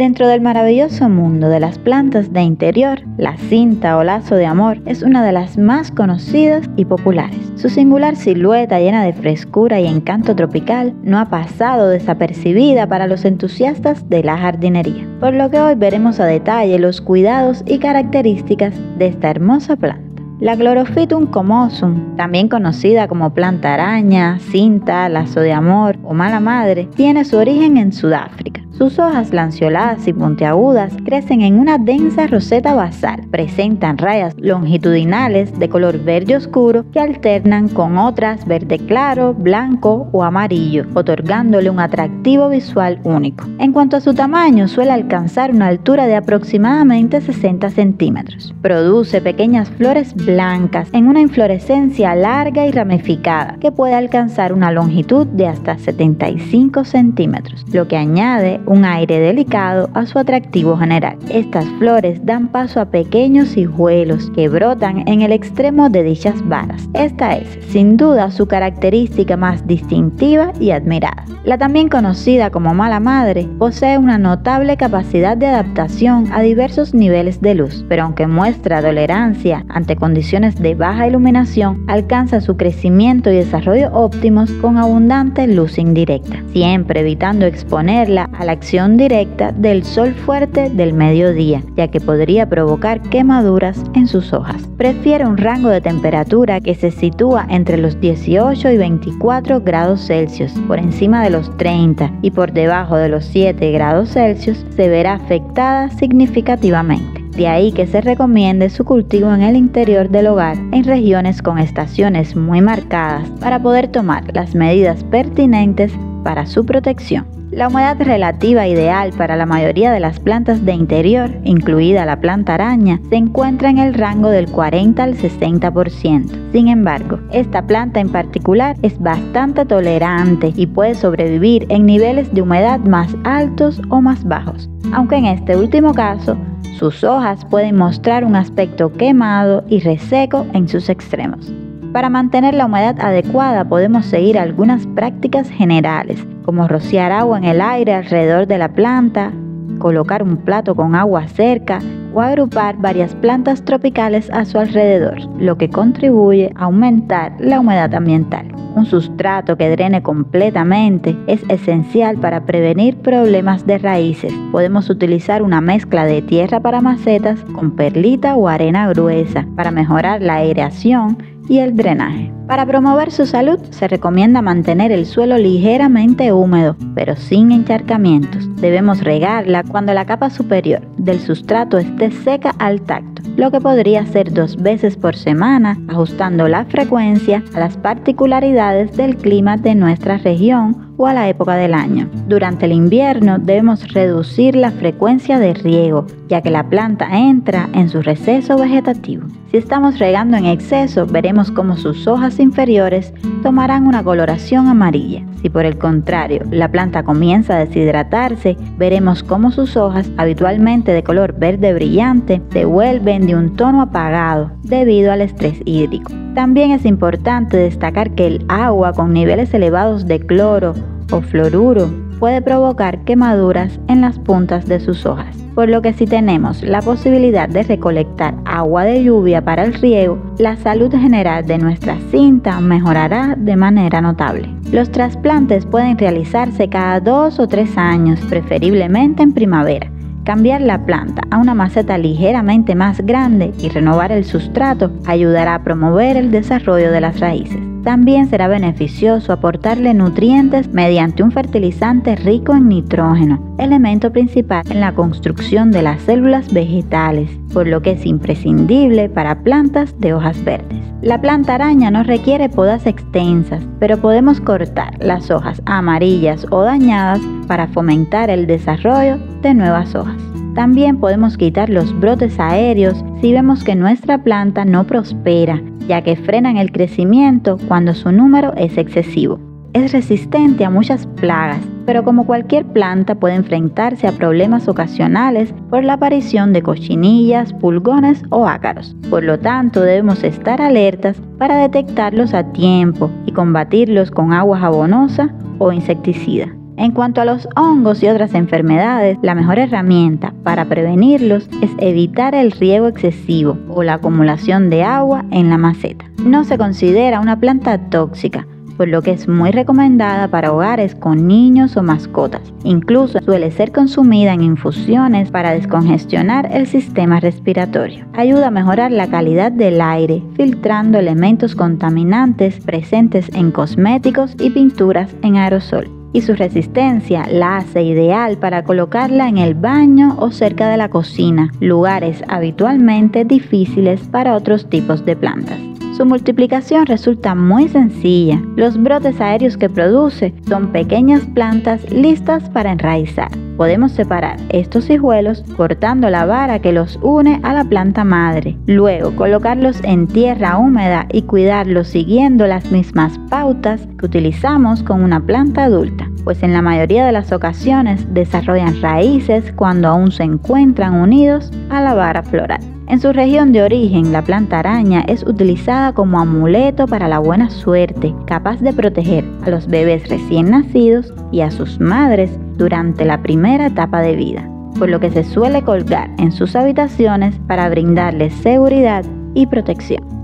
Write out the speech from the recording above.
Dentro del maravilloso mundo de las plantas de interior, la cinta o lazo de amor es una de las más conocidas y populares. Su singular silueta llena de frescura y encanto tropical no ha pasado desapercibida para los entusiastas de la jardinería, por lo que hoy veremos a detalle los cuidados y características de esta hermosa planta. La Chlorophytum comosum, también conocida como planta araña, cinta, lazo de amor o mala madre, tiene su origen en Sudáfrica sus hojas lanceoladas y puntiagudas crecen en una densa roseta basal. Presentan rayas longitudinales de color verde oscuro que alternan con otras verde claro, blanco o amarillo, otorgándole un atractivo visual único. En cuanto a su tamaño, suele alcanzar una altura de aproximadamente 60 centímetros. Produce pequeñas flores blancas en una inflorescencia larga y ramificada que puede alcanzar una longitud de hasta 75 centímetros, lo que añade un aire delicado a su atractivo general. Estas flores dan paso a pequeños hijuelos que brotan en el extremo de dichas varas. Esta es, sin duda, su característica más distintiva y admirada. La también conocida como mala madre posee una notable capacidad de adaptación a diversos niveles de luz, pero aunque muestra tolerancia ante condiciones de baja iluminación, alcanza su crecimiento y desarrollo óptimos con abundante luz indirecta, siempre evitando exponerla a la acción directa del sol fuerte del mediodía, ya que podría provocar quemaduras en sus hojas. Prefiere un rango de temperatura que se sitúa entre los 18 y 24 grados Celsius, por encima de los 30 y por debajo de los 7 grados Celsius, se verá afectada significativamente. De ahí que se recomiende su cultivo en el interior del hogar en regiones con estaciones muy marcadas para poder tomar las medidas pertinentes para su protección. La humedad relativa ideal para la mayoría de las plantas de interior, incluida la planta araña, se encuentra en el rango del 40 al 60%. Sin embargo, esta planta en particular es bastante tolerante y puede sobrevivir en niveles de humedad más altos o más bajos, aunque en este último caso sus hojas pueden mostrar un aspecto quemado y reseco en sus extremos. Para mantener la humedad adecuada podemos seguir algunas prácticas generales, como rociar agua en el aire alrededor de la planta, colocar un plato con agua cerca o agrupar varias plantas tropicales a su alrededor, lo que contribuye a aumentar la humedad ambiental. Un sustrato que drene completamente es esencial para prevenir problemas de raíces. Podemos utilizar una mezcla de tierra para macetas con perlita o arena gruesa para mejorar la aireación y el drenaje. Para promover su salud se recomienda mantener el suelo ligeramente húmedo, pero sin encharcamientos. Debemos regarla cuando la capa superior del sustrato esté seca al tacto, lo que podría ser dos veces por semana, ajustando la frecuencia a las particularidades del clima de nuestra región a la época del año. Durante el invierno debemos reducir la frecuencia de riego, ya que la planta entra en su receso vegetativo. Si estamos regando en exceso, veremos cómo sus hojas inferiores tomarán una coloración amarilla. Si por el contrario la planta comienza a deshidratarse, veremos cómo sus hojas, habitualmente de color verde brillante, se vuelven de un tono apagado debido al estrés hídrico. También es importante destacar que el agua con niveles elevados de cloro o fluoruro puede provocar quemaduras en las puntas de sus hojas, por lo que si tenemos la posibilidad de recolectar agua de lluvia para el riego, la salud general de nuestra cinta mejorará de manera notable. Los trasplantes pueden realizarse cada dos o tres años, preferiblemente en primavera Cambiar la planta a una maceta ligeramente más grande y renovar el sustrato ayudará a promover el desarrollo de las raíces. También será beneficioso aportarle nutrientes mediante un fertilizante rico en nitrógeno, elemento principal en la construcción de las células vegetales, por lo que es imprescindible para plantas de hojas verdes. La planta araña no requiere podas extensas, pero podemos cortar las hojas amarillas o dañadas para fomentar el desarrollo de nuevas hojas. También podemos quitar los brotes aéreos si vemos que nuestra planta no prospera, ya que frenan el crecimiento cuando su número es excesivo. Es resistente a muchas plagas, pero como cualquier planta puede enfrentarse a problemas ocasionales por la aparición de cochinillas, pulgones o ácaros. Por lo tanto, debemos estar alertas para detectarlos a tiempo y combatirlos con agua jabonosa o insecticida. En cuanto a los hongos y otras enfermedades, la mejor herramienta para prevenirlos es evitar el riego excesivo o la acumulación de agua en la maceta. No se considera una planta tóxica, por lo que es muy recomendada para hogares con niños o mascotas. Incluso suele ser consumida en infusiones para descongestionar el sistema respiratorio. Ayuda a mejorar la calidad del aire, filtrando elementos contaminantes presentes en cosméticos y pinturas en aerosol y su resistencia la hace ideal para colocarla en el baño o cerca de la cocina, lugares habitualmente difíciles para otros tipos de plantas. Su multiplicación resulta muy sencilla. Los brotes aéreos que produce son pequeñas plantas listas para enraizar. Podemos separar estos hijuelos cortando la vara que los une a la planta madre. Luego colocarlos en tierra húmeda y cuidarlos siguiendo las mismas pautas que utilizamos con una planta adulta pues en la mayoría de las ocasiones desarrollan raíces cuando aún se encuentran unidos a la vara floral. En su región de origen, la planta araña es utilizada como amuleto para la buena suerte, capaz de proteger a los bebés recién nacidos y a sus madres durante la primera etapa de vida, por lo que se suele colgar en sus habitaciones para brindarles seguridad y protección.